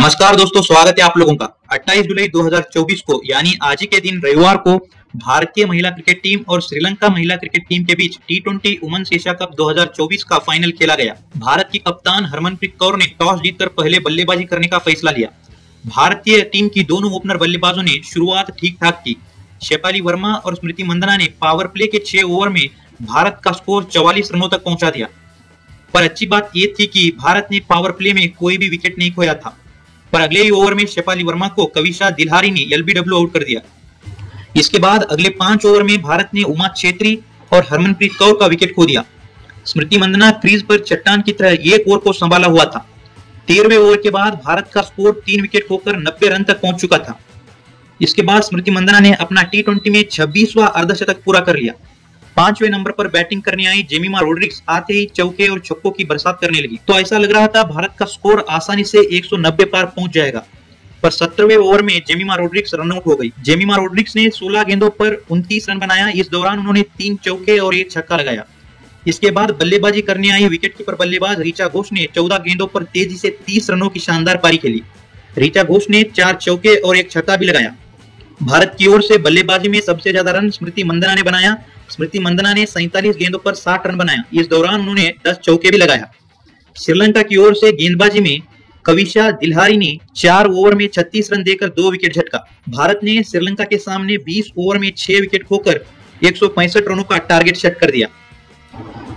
नमस्कार दोस्तों, स्वागत है आप लोगों का। 28 जुलाई 2024 को, यानी आज के दिन रविवार को, भारतीय महिला क्रिकेट टीम और श्रीलंका महिला क्रिकेट टीम के बीच T twenty women's Asia cup 2024 का फाइनल खेला गया। भारत की कप्तान हरमनप्रीत कौर ने टॉस जीतकर पहले बल्लेबाजी करने का फैसला लिया। भारतीय टीम की दोनों ओपनर बल्लेबाजों ने शुरुआत ठीक ठाक की। शेपाली वर्मा और स्मृति मंदना ने पावर प्ले के छह ओवर में भारत का स्कोर चौवालीस रनों तक पहुँचा दिया। पर अच्छी बात यह थी कि भारत ने पावर प्ले में कोई भी विकेट नहीं खोया था। पर अगले ही ओवर में शेफाली वर्मा को कविशा दिलहारी ने एलबीडब्ल्यू आउट कर दिया। इसके बाद अगले पाँच ओवर में भारत ने उमा छेत्री और हरमनप्रीत कौर का विकेट खो दिया। स्मृति मंदना क्रीज पर चट्टान की तरह एक ओवर को संभाला हुआ था। तेरहवें ओवर के बाद भारत का स्कोर तीन विकेट खोकर नब्बे रन तक पहुँच चुका था। इसके बाद स्मृति मंदना ने अपना टी ट्वेंटी में छब्बीसवा अर्धशतक पूरा कर लिया। पाँचवें नंबर पर बैटिंग करने आई। जेमिमा रोड्रिक्स आते ही चौके और छक्कों की बरसात करने लगी। तो ऐसा लग रहा था भारत का स्कोर आसानी से 190 पार पहुँच जाएगा। पर सत्रहवें ओवर में जेमिमा रोड्रिक्स रनआउट हो गई। जेमिमा रोड्रिक्स ने 16 गेंदों पर 29 रन बनाया। इस दौरान उन्होंने तीन चौके और एक छक्का लगाया। इसके बाद बल्लेबाजी करने आई। विकेट कीपर बल्लेबाज रीचा घोष ने 14 गेंदों पर तेज़ी से 30 रनों की शानदार पारी खेली। रीचा घोष ने चार चौके और एक छक्का भी लगाया। भारत की ओर से बल्लेबाजी में सबसे ज़्यादा रन स्मृति मंदना ने बनाया। स्मृति मंदना ने सैतालीस गेंदों पर साठ रन बनाया। इस दौरान उन्होंने दस चौके भी लगाया। श्रीलंका की ओर से गेंदबाजी में कविशा दिल्हारी ने चार ओवर में 36 रन देकर दो विकेट झटका। भारत ने श्रीलंका के सामने 20 ओवर में छह विकेट खोकर एक सौ पैंसठ रनों का टारगेट सेट कर दिया।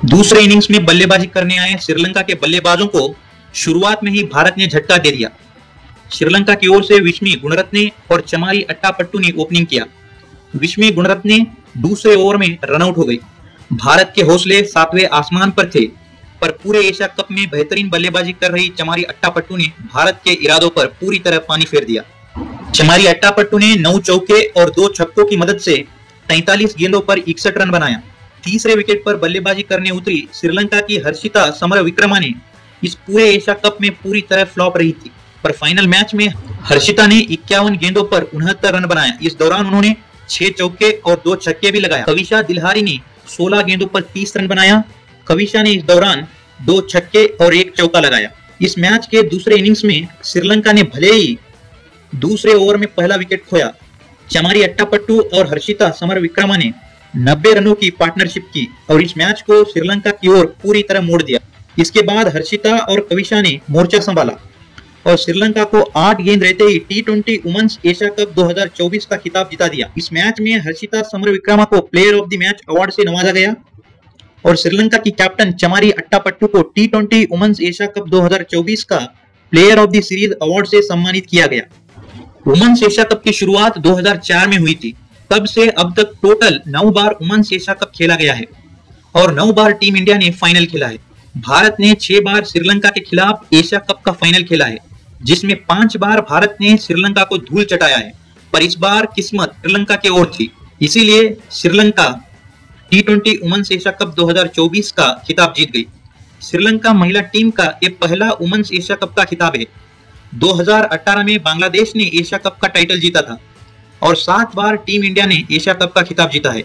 दूसरे इनिंग्स में बल्लेबाजी करने आए श्रीलंका के बल्लेबाजों को शुरुआत में ही भारत ने झटका दे दिया। श्रीलंका की ओर से विश्मी गुणरत्ने और चमारी अट्टापट्टू ने ओपनिंग किया। विश्मी गुणरत्ने दूसरे ओवर में रनआउट हो गई। भारत के हौसले सातवें आसमान पर थे, पर पूरे एशिया कप में बेहतरीन बल्लेबाजी कर रही चमारी अट्टापट्टू ने भारत के इरादों पर पूरी तरह पानी फेर दिया। चमारी अट्टापट्टू ने नौ चौके और दो छक्कों की मदद से तैतालीस गेंदों पर इकसठ रन बनाया। तीसरे विकेट पर बल्लेबाजी करने उतरी श्रीलंका की हर्षिता समर विक्रमा ने इस पूरे एशिया कप में पूरी तरह फ्लॉप रही थी। पर फाइनल मैच में हर्षिता ने इक्यावन गेंदों पर उनहत्तर रन बनाया इस दौरान उन्होंने छह चौके और दो छक्के भी लगाया कविशा दिलहारी ने 16 गेंदों पर 30 रन बनाया। कविशा ने इस दौरान दो छक्के और एक चौका लगाया। इस मैच के दूसरे इनिंग्स में श्रीलंका ने भले ही दूसरे ओवर में पहला विकेट खोया, चमारी अट्टापट्टू और हर्षिता समर विक्रमा ने 90 रनों की पार्टनरशिप की और इस मैच को श्रीलंका की ओर पूरी तरह मोड़ दिया। इसके बाद हर्षिता और कविशा ने मोर्चा संभाला। और श्रीलंका को आठ गेंद रहते ही T twenty women's Asia cup 2024 का खिताब जिता दिया। इस मैच में हर्षिता समर विक्रमा को player of the match award से नवाजा गया और श्रीलंका की कैप्टन चमारी अट्टापट्टू को T twenty women's Asia cup 2024 का player of the series award से सम्मानित किया गया। वुमेन्स एशिया कप की शुरुआत 2004 में हुई थी। तब से अब तक टोटल नौ बार वुमेन्स एशिया कप खेला गया है और नौ बार टीम इंडिया ने फाइनल खेला है। भारत ने छह बार श्रीलंका के खिलाफ एशिया कप का फाइनल खेला है। जिसमें पाँच बार भारत ने श्रीलंका को धूल चटाया है, पर इस बार किस्मत श्रीलंका की ओर थी। इसीलिए Sri Lanka T twenty women's Asia cup 2024 का खिताब जीत गई। श्रीलंका महिला टीम का ये पहला वुमेन्स एशिया कप का खिताब है। 2018 में बांग्लादेश ने एशिया कप का टाइटल जीता था और सात बार टीम इंडिया ने एशिया कप का खिताब जीता है।